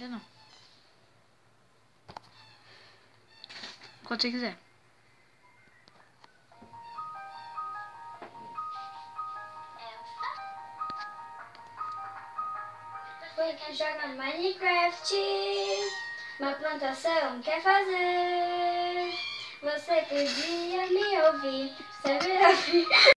Ainda não. Quando você quiser. Foi que joga Minecraft, uma plantação quer fazer. Você podia me ouvir, você